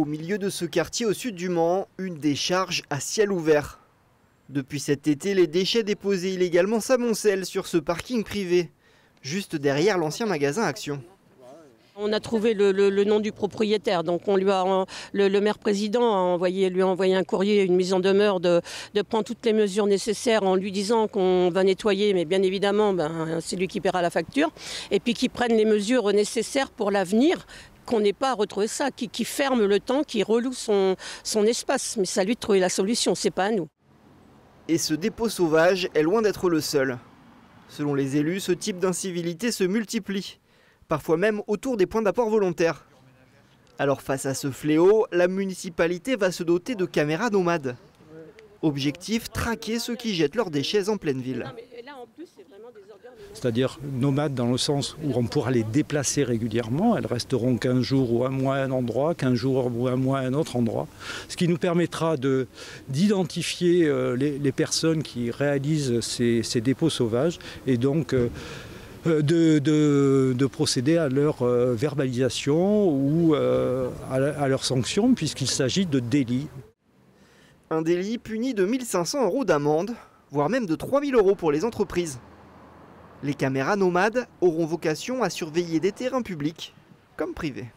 Au milieu de ce quartier au sud du Mans, une décharge à ciel ouvert. Depuis cet été, les déchets déposés illégalement s'amoncellent sur ce parking privé, juste derrière l'ancien magasin Action. On a trouvé le, nom du propriétaire, donc on lui a, le, maire président envoyé, lui a envoyé un courrier, une mise en demeure de, prendre toutes les mesures nécessaires en lui disant qu'on va nettoyer, mais bien évidemment, ben, c'est lui qui paiera la facture, et puis qu'il prenne les mesures nécessaires pour l'avenir, qu'on n'ait pas à retrouver ça, qui, ferme le temps, qui reloue son, espace. Mais c'est à lui de trouver la solution, c'est pas à nous. Et ce dépôt sauvage est loin d'être le seul. Selon les élus, ce type d'incivilité se multiplie parfois même autour des points d'apport volontaires. Alors face à ce fléau, la municipalité va se doter de caméras nomades. Objectif, traquer ceux qui jettent leurs déchets en pleine ville. C'est-à-dire nomades dans le sens où on pourra les déplacer régulièrement. Elles resteront 15 jours ou un mois à un endroit, 15 jours ou un mois à un autre endroit. Ce qui nous permettra d'identifier euh, les, personnes qui réalisent ces, dépôts sauvages et donc euh, euh, de, procéder à leur verbalisation ou à, leur sanction puisqu'il s'agit de délit. Un délit puni de 1500 euros d'amende, voire même de 3000 euros pour les entreprises. Les caméras nomades auront vocation à surveiller des terrains publics comme privés.